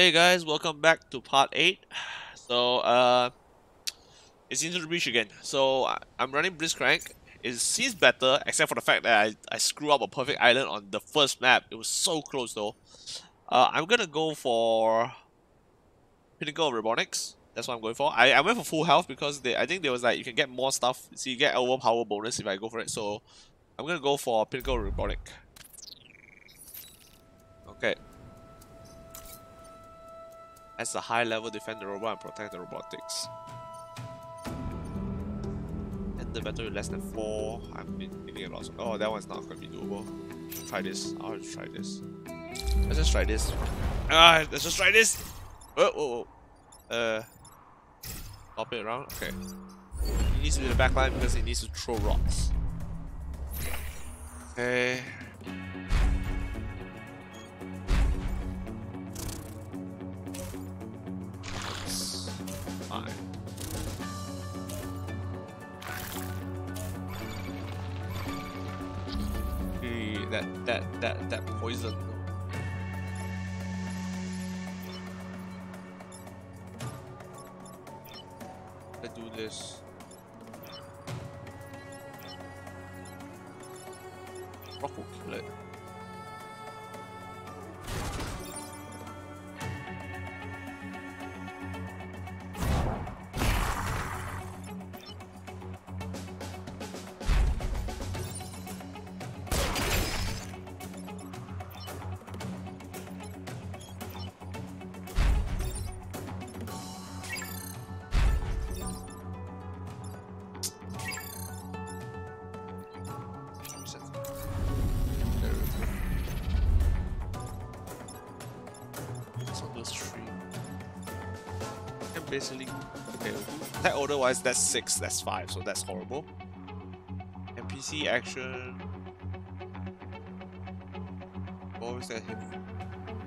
Hey guys, welcome back to part 8. So, uh, it's into the breach again. So, I'm running Blitzkrieg. It seems better, except for the fact that I, I screw up a perfect island on the first map. It was so close though. Uh, I'm gonna go for Pinnacle of Robotics. That's what I'm going for. I, I went for full health because they I think there was like you can get more stuff. So you get overpower bonus if I go for it. So I'm gonna go for Pinnacle of Robotic. Okay. As a high level, defend the robot and protect the robotics. And the battle less than 4. I've been a lot. Oh, that one's not gonna be doable. Try this. I'll try this. Let's just try this. Ah, let's just try this! Oh, oh, oh. Uh. Pop it around? Okay. He needs to be the back line because he needs to throw rocks. Okay. That that that poison. Basically, okay, that order wise, that's six, that's five, so that's horrible. NPC action. Was that hit?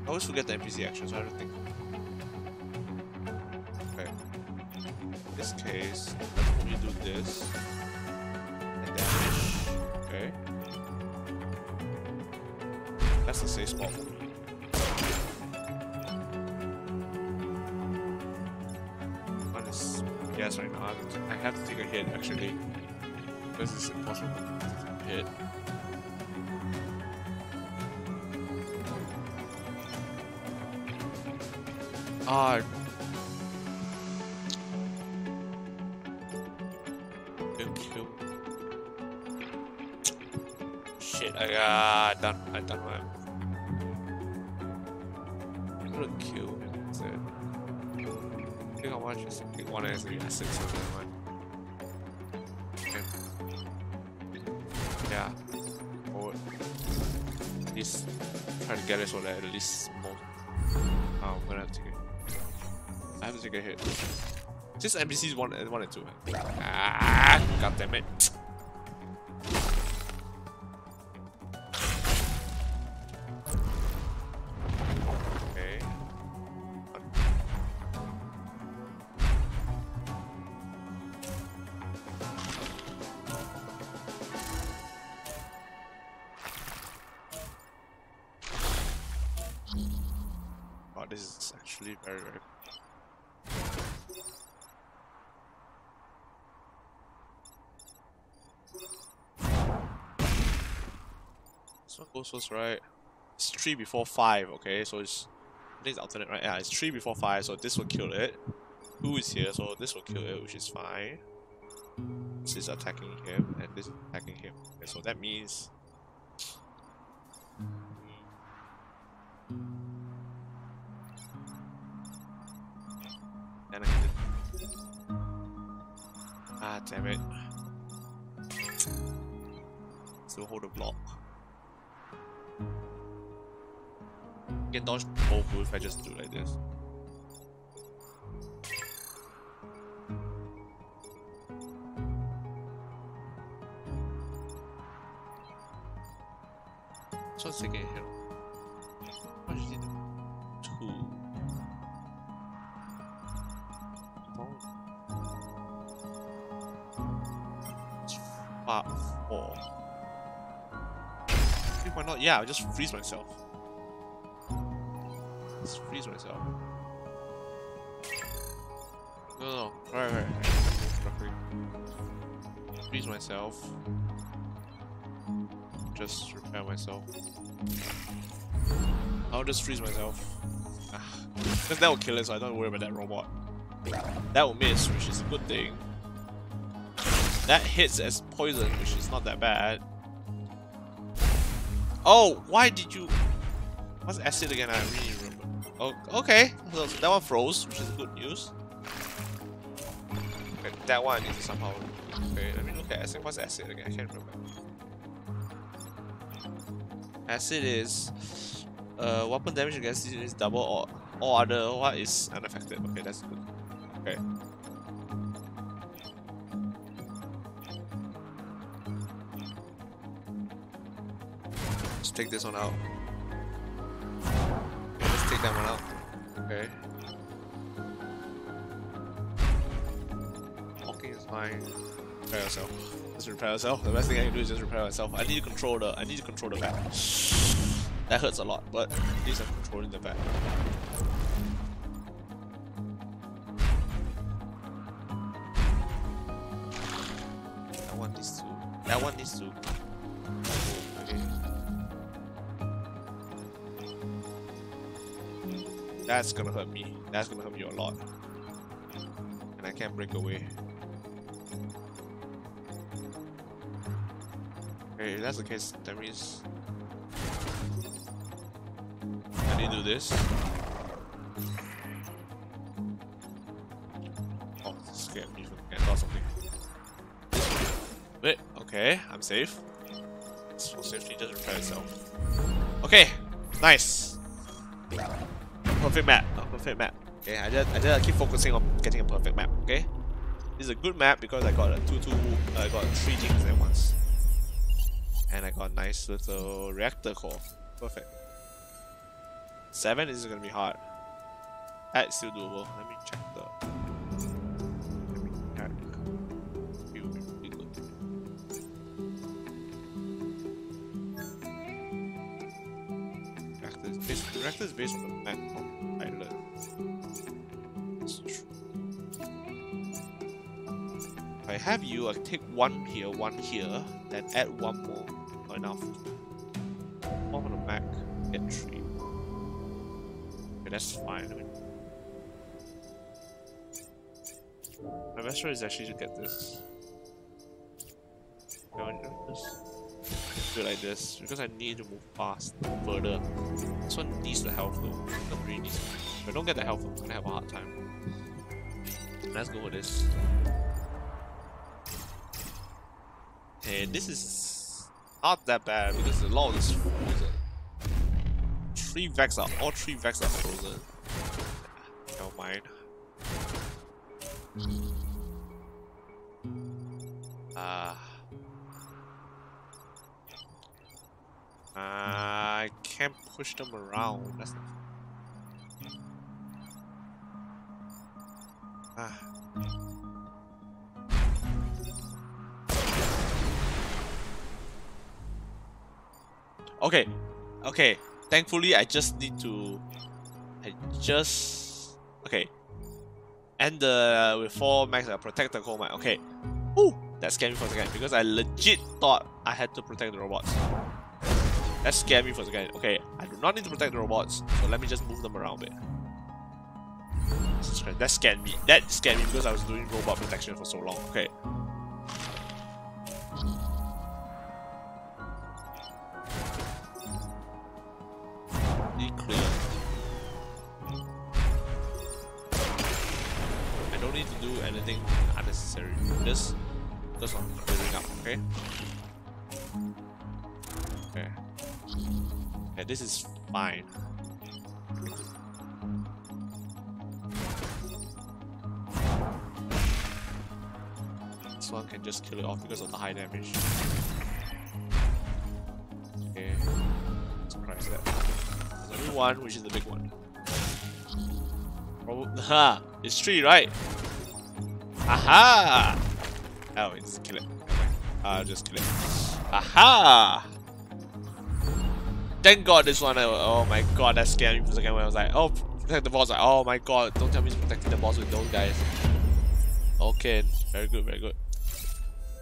I always forget the NPC action, so I don't think. Okay. In this case, let's only do this. And damage. Okay. That's the safe spot have to, I have to take a hit actually. Because it's impossible to hit. Ah. Kill, kill. Shit, I got done. I done my. I'm gonna kill. One is yeah, six of them. One. Yeah. Forward. At least try to get it so that at least more. Oh, I'm gonna have to get. I have to take a hit. Just NPCs one one and two. Ah, god damn it. One goes first, right? It's three before five, okay? So it's I think it's alternate, right? Yeah, it's three before five, so this will kill it. Two is here, so this will kill it, which is fine. This is attacking him, and this is attacking him. Okay, so that means And. Ah, damn it. Still hold the block. Get dodge both if I just do like this. So it's taking a hit. How much did? Two. Five, four. Why not? Yeah, I'll just freeze myself. Freeze myself. No, no, right, right. Roughly. Freeze myself. Just repair myself. I'll just freeze myself. Because that will kill it, so I don't worry about that robot. That will miss, which is a good thing. That hits as poison, which is not that bad. Oh, why did you... What's acid again? I really remember. Oh, okay. So that one froze, which is good news. Okay, that one I need to somehow... Okay, let me look at acid. What's acid again? I can't remember. Acid is... Uh, weapon damage against it is double or all other what is unaffected. Okay, that's good. Okay. Let's take this one out. Okay, let's that one out. Okay. Walking is fine. Repair yourself. Just repair yourself. The best thing I can do is just repair myself. I need to control the I need to control the back. That hurts a lot, but at least I'm controlling the back. I want these two. That one needs to. That's gonna hurt me. That's gonna hurt me a lot. And I can't break away. Okay, if that's the case, that means I to do this. Oh, scared me from getting or something. Wait, okay, I'm safe. So safety just repair itself. Okay, nice. Perfect map, not perfect map. Okay, I just I just keep focusing on getting a perfect map. Okay, this is a good map because I got a two two. Uh, I got three things at once, and I got a nice little reactor core. Perfect. Seven is gonna be hard. That's still doable. Let me check the. Is based. On the map of island. That's true. If I have you, I take one here, one here, then add one more. Not enough. One on the Mac, get three. Okay, that's fine. I mean, my best try is actually to get this. Go on, this. It like this because I need to move fast further. This one needs the health though. Not really needs. If I don't get the health, I'm gonna have a hard time. Let's go with this. And this is not that bad because a lot of this is frozen. Three Vek are all three Vek are frozen. Never mind. Ah. I can't push them around. That's ah. Okay, okay. Thankfully, I just need to. I just okay. And the with four max, I protect the coal mine. Okay. Ooh, that scared me for a second because I legit thought I had to protect the robots. That scared me for a second. Okay, I do not need to protect the robots, so let me just move them around a bit. That scared me. That scared me because I was doing robot protection for so long. Okay. This is fine. This one can just kill it off because of the high damage. Okay. Surprise that. There's only one, which is the big one. Probably, ha! It's three, right? Aha! Oh, just kill it. I'll just kill it. Aha! Thank God this one. I, oh my God, that scared me for a second when I was like, oh, protect the boss. Like, oh my God, don't tell me he's protecting the boss with those guys. Okay, very good, very good.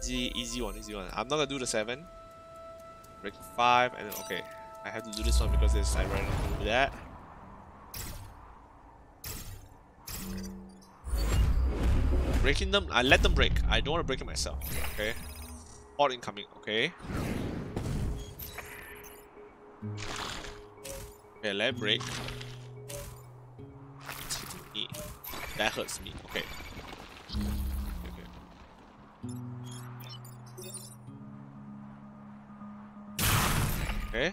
Easy, easy one, easy one. I'm not gonna do the seven. Break five, and then okay, I have to do this one because this I ran do that. Breaking them, I let them break. I don't want to break it myself. Okay. All incoming. Okay. Okay, let break. That hurts me. Okay. Okay. Okay.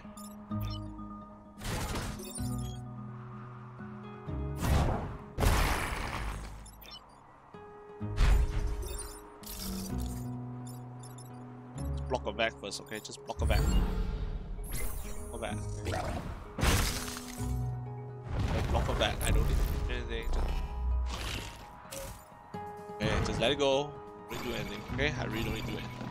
block a back first, okay? Just block a back. Block a back. block a back. I don't need anything. Just... Okay, just let it go. Don't do anything, okay? I really don't need to do anything.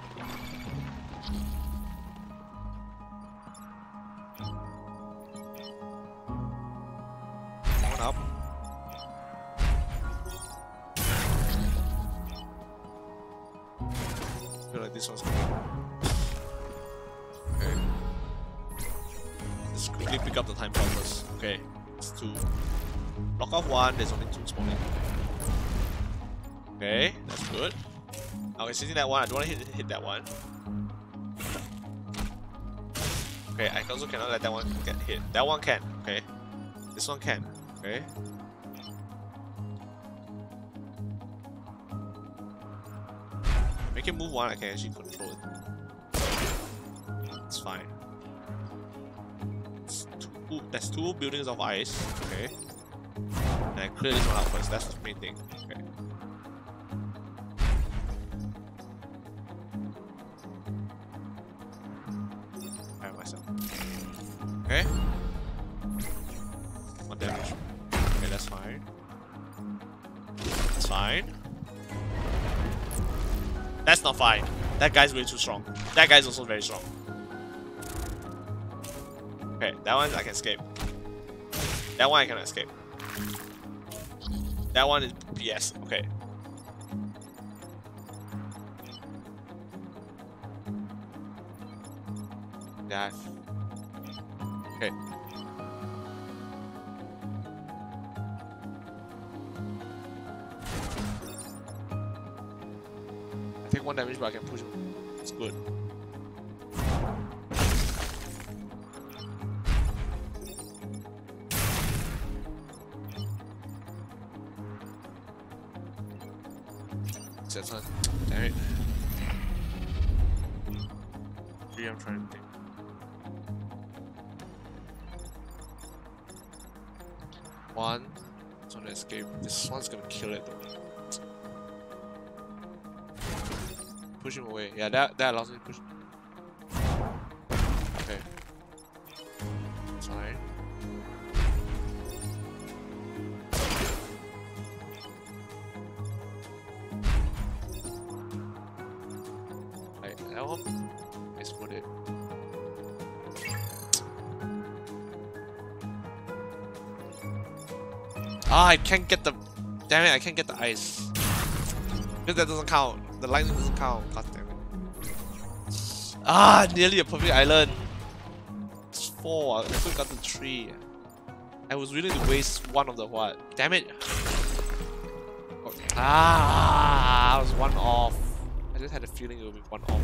Okay, sitting that one, I don't want to hit, hit that one. Okay, I also cannot let that one get hit. That one can, okay. This one can, okay. Make it move one, I can actually control it. It's fine two, there's two buildings of ice. Okay. And I clear this one out first. That's the main thing. Okay. Not fine. That guy's way too strong. That guy's also very strong. Okay, that one I can escape. That one I cannot escape. That one is BS. Okay. That. I take one damage, but I can push him. It's good. That's not. Damn it. Three, I'm trying to think. One. It's on escape. This one's gonna kill it though. Push him away. Yeah, that that allows me to push. Okay. Fine. Ah, I can't get the... Damn it, I can't get the ice. Because that doesn't count. The lightning doesn't count. God damn it. Ah, nearly a perfect island. It's four. I still got the three. I was willing to waste one of the what? Damn it. Ah, I was one off. I just had a feeling it would be one off.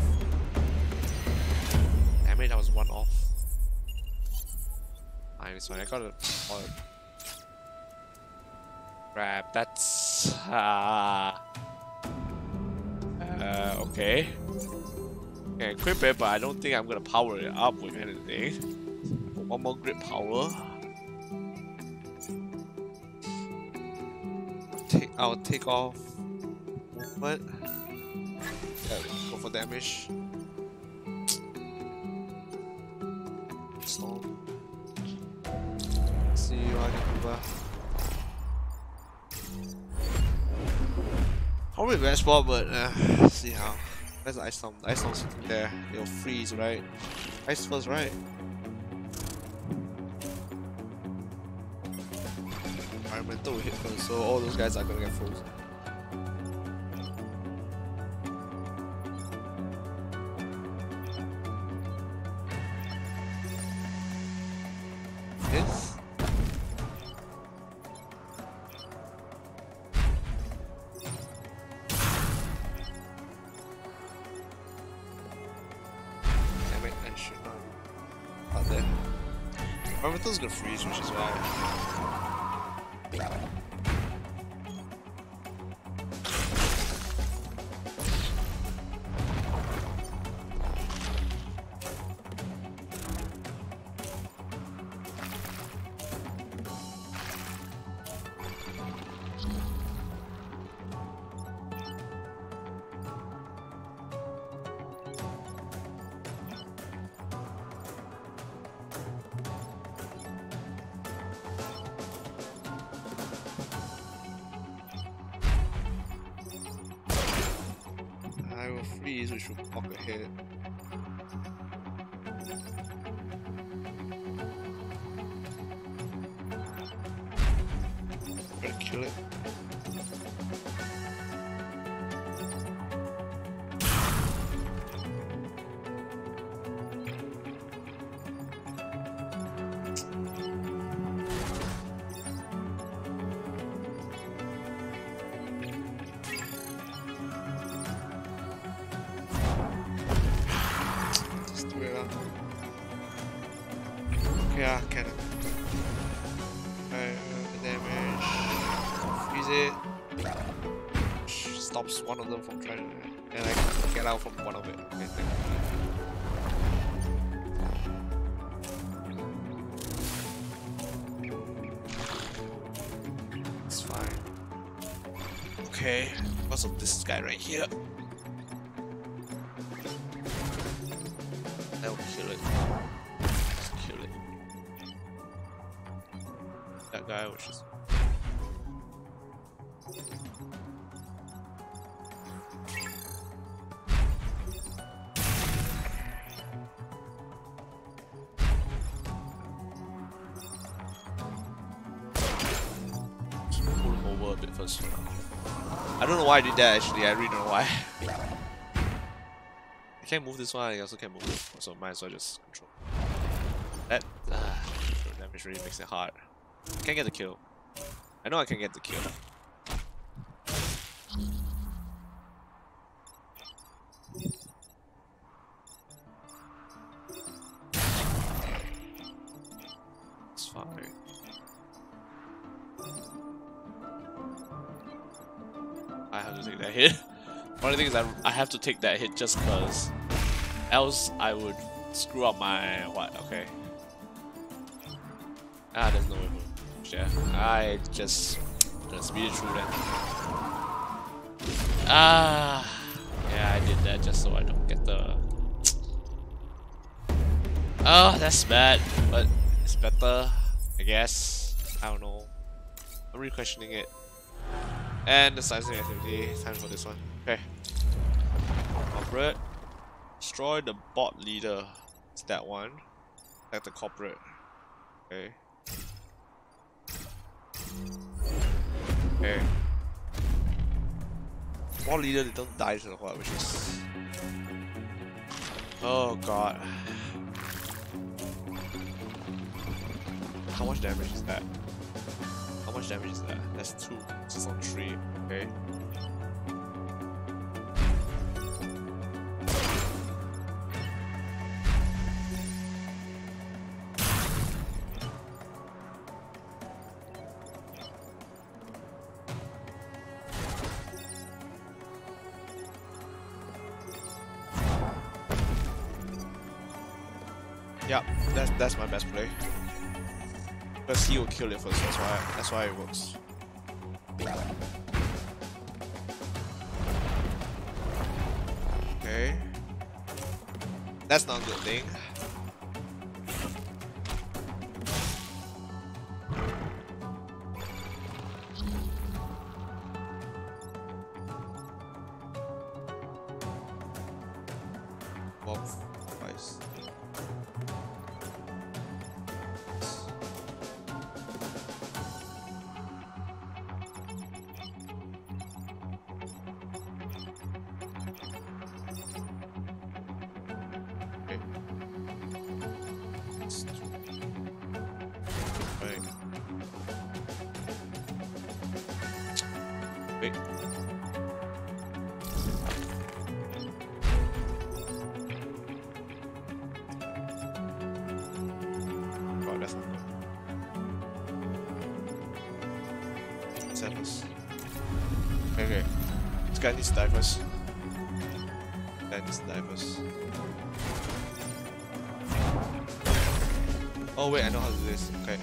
Damn it, I was one off. Fine, it's fine. I got it crap, that's... Uh, uh, okay. Can equip it, but I don't think I'm gonna power it up with anything. One more grip power. Take, I'll take off movement. Yeah, go for damage. Storm. See you, Agikuba. Probably basketball, but uh, see how. There's an ice storm. The ice storm's sitting there. It'll freeze, right? Ice first, right? Environmental hit first, so all those guys are gonna get frozen. Will freeze, which will ahead. Gonna Okay, because of this guy right here. That actually, I really don't know why. I can't move this one, I also can't move it, so might as well just control. That ah, control damage really makes it hard. I Can't get the kill. I know I can get the kill. It's fine. Take that hit. Funny thing is, I, I have to take that hit just because, else I would screw up my what? Okay. Ah, there's no way. Yeah, I just gonna speed it through then. Ah, yeah, I did that just so I don't get the. Oh, that's bad, but it's better, I guess. I don't know. I'm re-questioning it. And the sizing activity. Time for this one. Okay. Corporate. Destroy the bot leader. It's that one. Like the corporate. Okay. Okay. Bot leader they don't die to the what, which is Oh god. How much damage is that? Much damage is that? That's two. This is on three. Okay. Yeah, that's that's my best play. He will kill it first, that's why that's why it works. Okay. That's not a good thing. Guy needs first. Guy needs first. Oh wait, I know how to do this. Okay.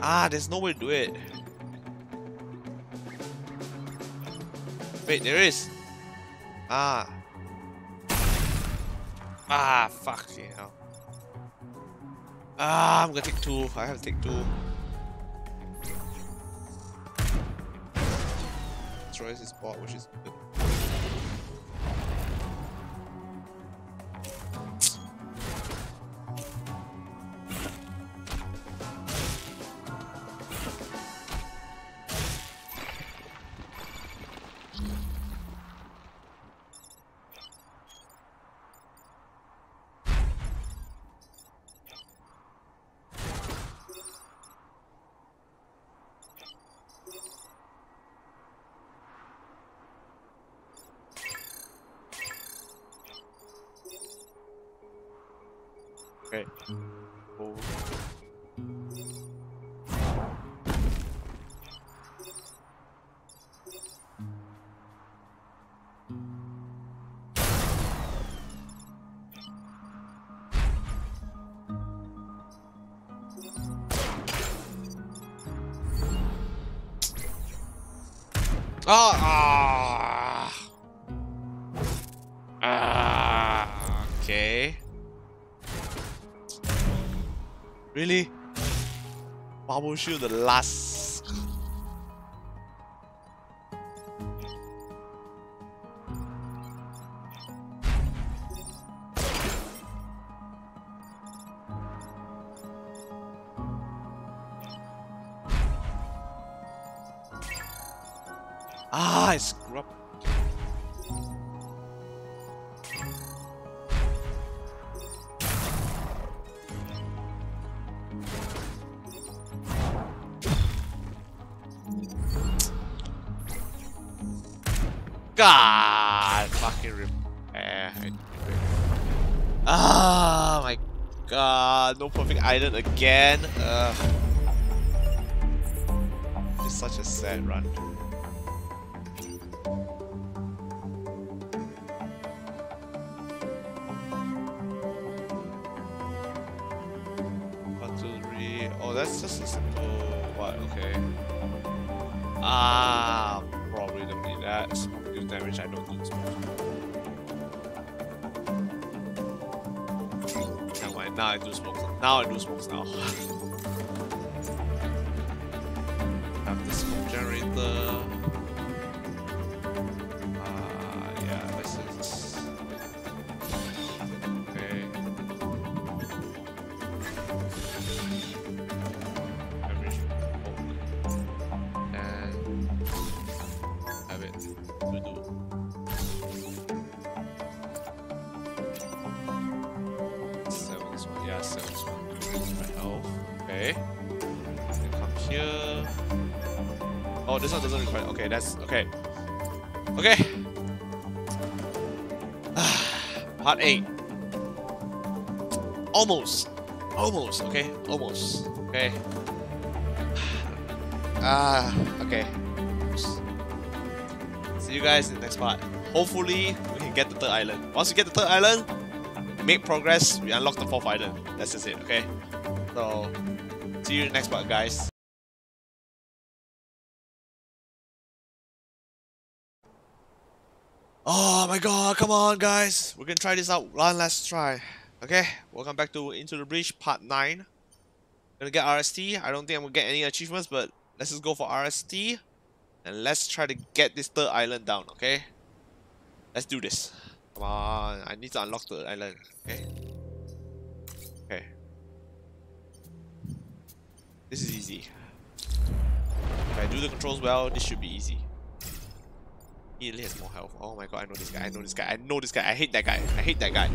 Ah, there's no way to do it. Wait, there is. Ah. Ah, fuck, you know. Ah, I'm gonna take two. I have to take two. Destroys his bot, which is good. Okay. Oh. Ah, Shield the last. God, fucking repair. Ah, my God, no perfect island again. Ugh. It's such a sad run. Oh, this one doesn't require. Okay, that's okay. Okay. Part eight. Almost. Almost. Okay. Almost. Okay. Ah. okay. See you guys in the next part. Hopefully, we can get the third island. Once we get the third island, make progress, we unlock the fourth island. That's just it, okay? So, see you in the next part, guys. Oh my god, come on, guys. We're gonna try this out one last try. Okay, welcome back to Into the Breach Part 9. Gonna get RST. I don't think I'm gonna get any achievements, but let's just go for RST. And let's try to get this third island down, okay? Let's do this. Come on, I need to unlock the island, okay? Okay. This is easy. If I do the controls well, this should. He really has more health. Oh my god, I know this guy, I know this guy, I know this guy, I hate that guy, I hate that guy.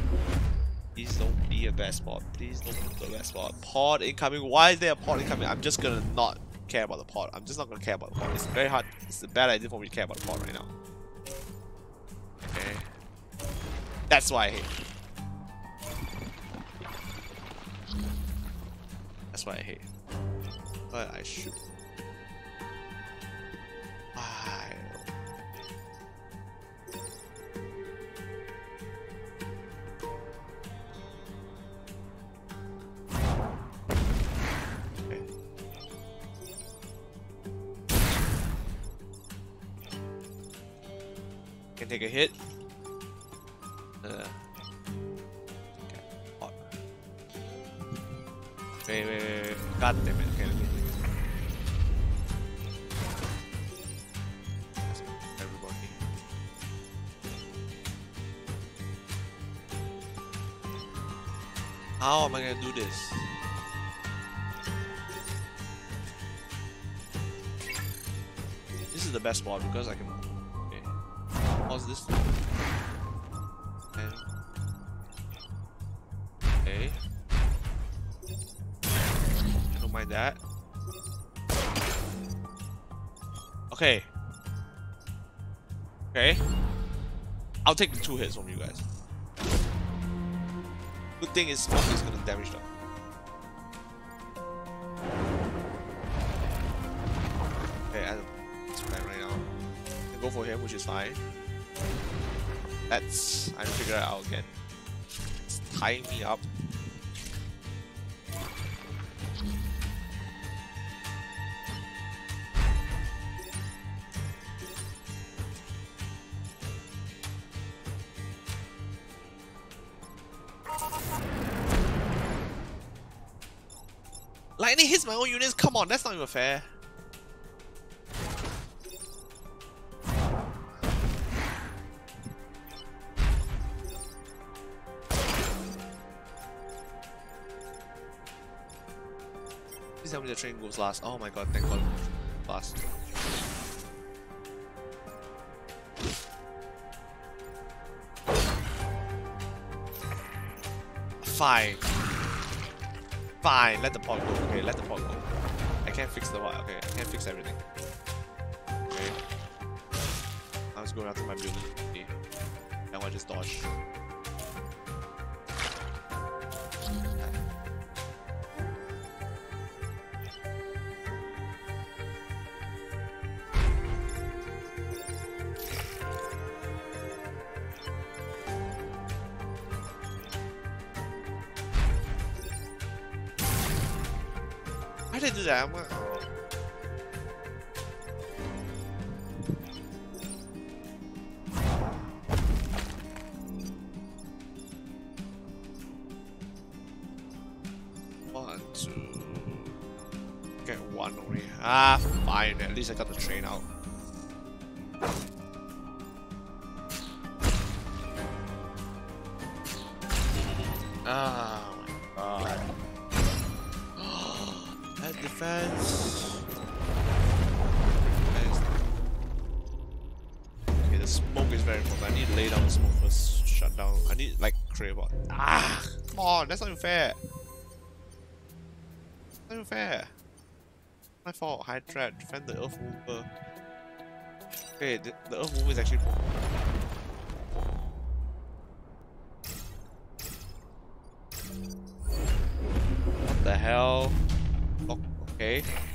Please don't be a bad spot. Please don't be a bad spot. Pod incoming. Why is there a pod incoming? I'm just gonna not care about the pod. I'm just not gonna care about the pod. It's very hard. It's a bad idea for me to care about the pod right now. Okay. That's why I hate. That's why I hate. But I should. I take a hit. Uh, okay. hot. Wait, wait, wait, wait. God damn it. Okay, let How am I gonna do this? This is the best spot because I can. Okay. This? And okay. I don't mind that. Okay. Okay. I'll take the two hits from you guys. Good thing is smoke is gonna damage them. Okay, I it's fine right now. I go for him, which is fine. That's I figure out again. It's tying me up. Lightning hits my own units. Come on, that's not even fair. Train goes last. Oh my god, thank god. Last. Fine. Fine, let the pod go. Okay, let the pod go. I can't fix the what? Okay, I can't fix everything. Okay. I was going after my building. Okay. Now I just dodge. Oh my god. That defense. Okay, the smoke is very important. I need to lay down the smoke first. Shut down. I need like crave. Ah, come on, that's not even fair. Not even fair. My fault. High threat. Defend the earth mover. Okay, the, the earth mover is actually. Okay.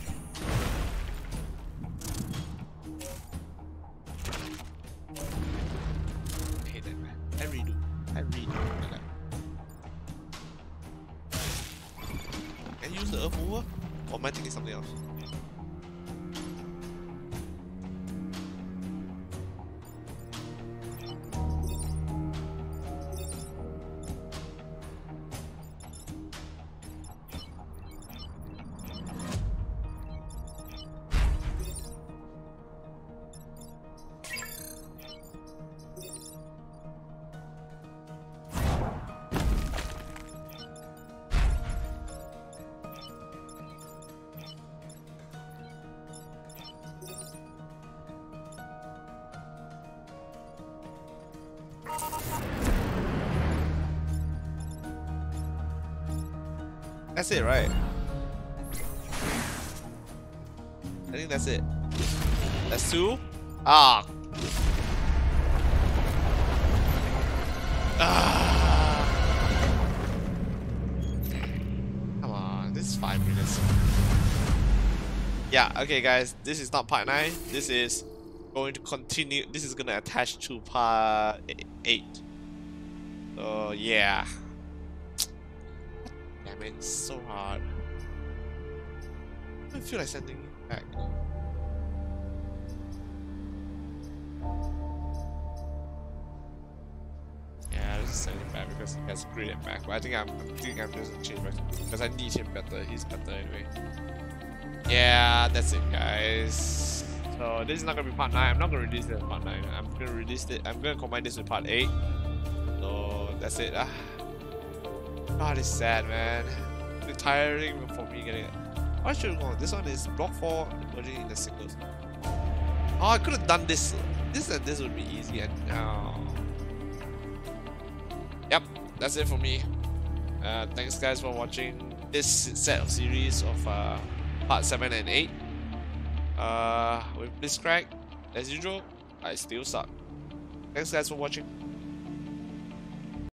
That's it, right? I think that's it. That's two? Ah. Ah. Come on, this is five minutes. Yeah, okay guys, this is not part 9. This is going to continue. This is gonna attach to part 8. So yeah. It, it's so hard. I feel like sending it back. Yeah, I'll just send him back because he has great it back. But I think I'm, I think I'm just change back because I need him better. He's better anyway. Yeah, that's it, guys. So this is not gonna be part nine. I'm not gonna release this as part nine. I'm gonna release it. I'm gonna combine this with part eight. So that's it. Ah. God, it's sad, man. It's tiring for me getting it. I should have gone. This one is block four emerging in the singles. Oh, I could have done this. This and this would be easy. And now. Yep, that's it for me. Uh, thanks guys for watching this set of series of uh, part 7 and 8. Uh, with Blitzkrieg, as usual, I still suck. Thanks guys for watching.